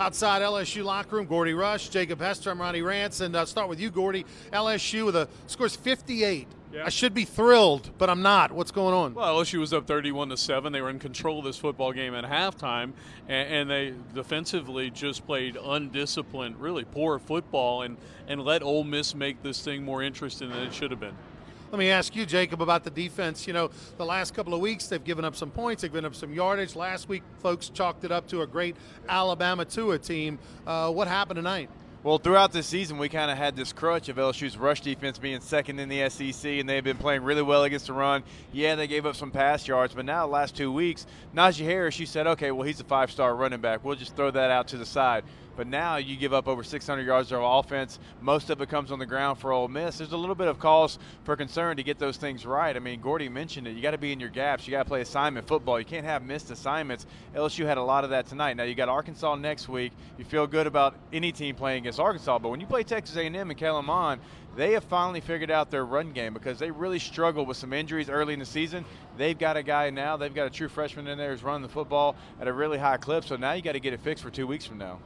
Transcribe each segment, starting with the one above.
outside LSU locker room. Gordy Rush, Jacob Hester, I'm Ronnie Rantz, and uh, start with you, Gordy. LSU with a scores 58. Yeah. I should be thrilled, but I'm not. What's going on? Well, LSU was up 31 to seven. They were in control of this football game at halftime, and, and they defensively just played undisciplined, really poor football, and and let Ole Miss make this thing more interesting than it should have been. Let me ask you, Jacob, about the defense. You know, the last couple of weeks they've given up some points, they've given up some yardage. Last week, folks chalked it up to a great Alabama Tua team. Uh, what happened tonight? Well, throughout the season, we kind of had this crutch of LSU's rush defense being second in the SEC, and they've been playing really well against the run. Yeah, they gave up some pass yards, but now, the last two weeks, Najee Harris, you said, okay, well, he's a five star running back. We'll just throw that out to the side. But now you give up over 600 yards of offense. Most of it comes on the ground for Ole Miss. There's a little bit of cause for concern to get those things right. I mean, Gordy mentioned it. You got to be in your gaps. You got to play assignment football. You can't have missed assignments. LSU had a lot of that tonight. Now you got Arkansas next week. You feel good about any team playing against Arkansas, but when you play Texas A&M and Kellen Mond, they have finally figured out their run game because they really struggled with some injuries early in the season. They've got a guy now. They've got a true freshman in there who's running the football at a really high clip. So now you got to get it fixed for two weeks from now.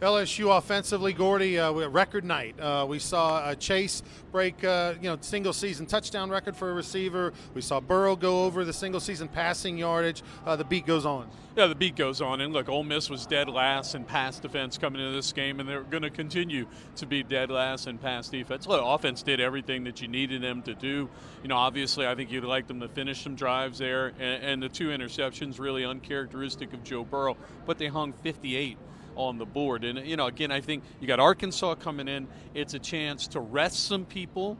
LSU offensively, Gordy, uh, record night. Uh, we saw Chase break, uh, you know, single season touchdown record for a receiver. We saw Burrow go over the single season passing yardage. Uh, the beat goes on. Yeah, the beat goes on, and look, Ole Miss was dead last in pass defense coming into this game, and they're going to continue to be dead last in pass defense. Look, offense did everything that you needed them to do. You know, obviously, I think you'd like them to finish some drives there, and, and the two interceptions really uncharacteristic of Joe Burrow, but they hung 58 on the board. And you know, again, I think you got Arkansas coming in. It's a chance to rest some people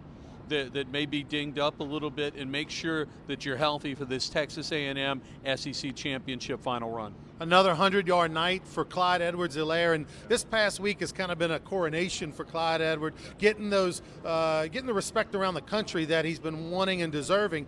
that, that may be dinged up a little bit and make sure that you're healthy for this Texas A&M SEC championship final run. Another 100 yard night for Clyde Edwards Helaire. And this past week has kind of been a coronation for Clyde Edwards, getting those, uh, getting the respect around the country that he's been wanting and deserving.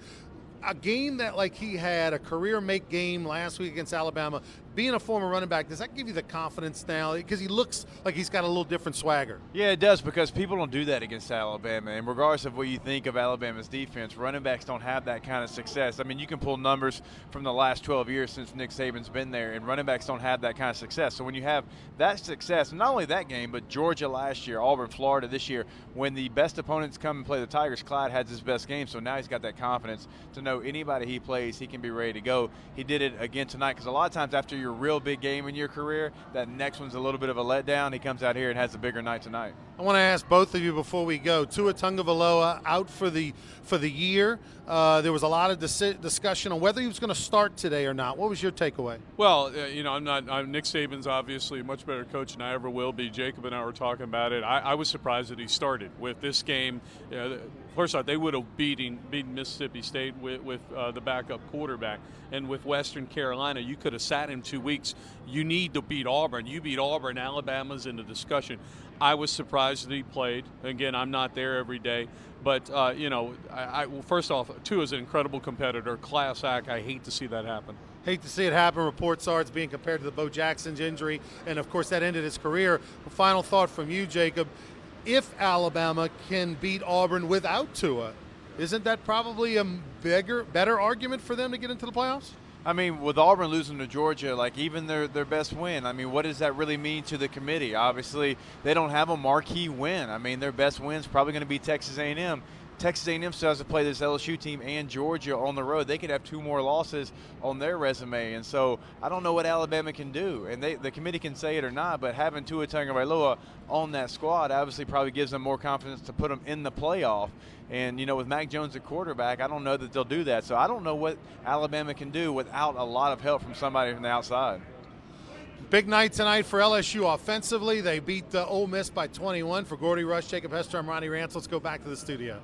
A game that, like he had, a career make game last week against Alabama, being a former running back, does that give you the confidence now? Because he looks like he's got a little different swagger. Yeah, it does because people don't do that against Alabama. And regardless of what you think of Alabama's defense, running backs don't have that kind of success. I mean, you can pull numbers from the last 12 years since Nick Saban's been there, and running backs don't have that kind of success. So when you have that success, not only that game, but Georgia last year, Auburn, Florida this year, when the best opponents come and play the Tigers, Clyde has his best game. So now he's got that confidence to know anybody he plays, he can be ready to go. He did it again tonight because a lot of times after your real big game in your career, that next one's a little bit of a letdown. He comes out here and has a bigger night tonight. I want to ask both of you before we go. Tua Tagovailoa out for the for the year. Uh, there was a lot of dis- discussion on whether he was going to start today or not. What was your takeaway? Well, uh, you know, I'm not. I'm, Nick Saban's obviously a much better coach than I ever will be. Jacob and I were talking about it. I, I was surprised that he started with this game. You know, first off, they would have beaten beaten Mississippi State with, with uh, the backup quarterback, and with Western Carolina, you could have sat him two weeks. You need to beat Auburn. You beat Auburn. Alabama's in the discussion. I was surprised that he played. Again, I'm not there every day, but uh, you know, I, I well, first off, Tua is an incredible competitor, class act. I hate to see that happen. Hate to see it happen. Reports are it's being compared to the Bo Jackson's injury, and of course that ended his career. Final thought from you, Jacob: If Alabama can beat Auburn without Tua, isn't that probably a bigger, better argument for them to get into the playoffs? I mean, with Auburn losing to Georgia, like even their their best win, I mean, what does that really mean to the committee? Obviously, they don't have a marquee win. I mean, their best win's probably going to be Texas A&M. Texas A&M still has to play this LSU team and Georgia on the road. They could have two more losses on their resume, and so I don't know what Alabama can do. And they, the committee can say it or not, but having Tua Tagovailoa on that squad obviously probably gives them more confidence to put them in the playoff. And you know, with Mac Jones at quarterback, I don't know that they'll do that. So I don't know what Alabama can do without a lot of help from somebody from the outside. Big night tonight for LSU offensively. They beat the Ole Miss by 21. For Gordy Rush, Jacob Hester, I'm Ronnie Rantz. Let's go back to the studio.